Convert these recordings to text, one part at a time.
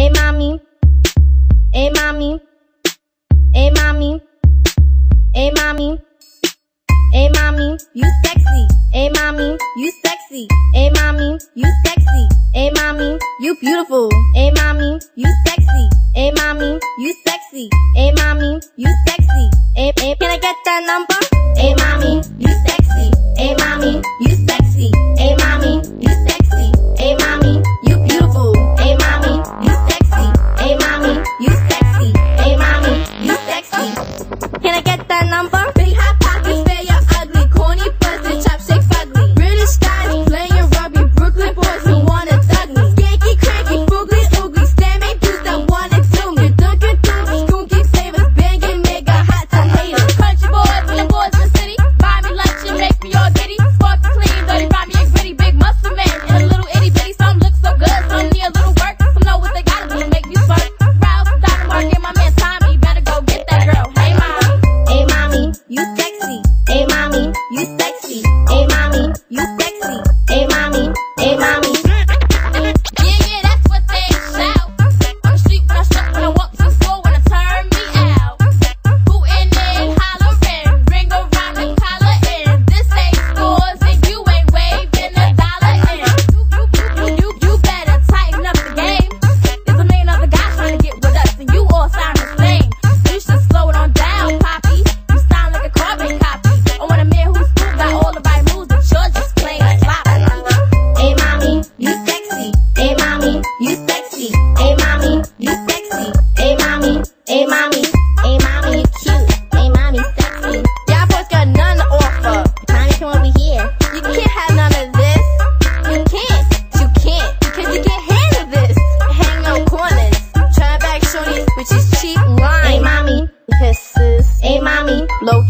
Hey mommy. Hey mommy. Hey mommy. Hey mommy. Hey mommy, you sexy. Hey mommy, you sexy. Hey mommy, you sexy. Hey mommy, you beautiful. Hey mommy, you sexy. Hey mommy, you sexy. Hey mommy, you sexy. Hey, hey, can I get that number?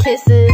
kisses.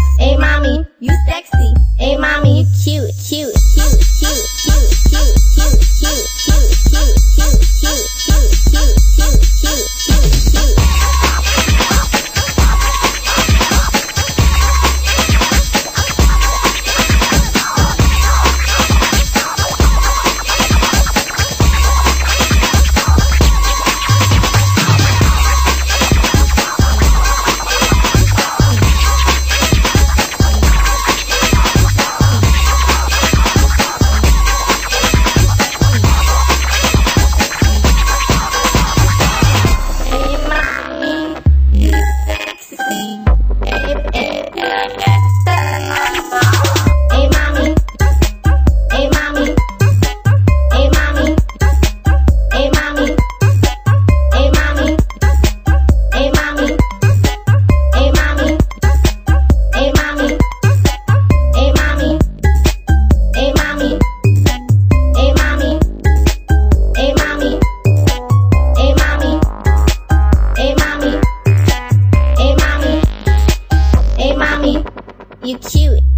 You cute.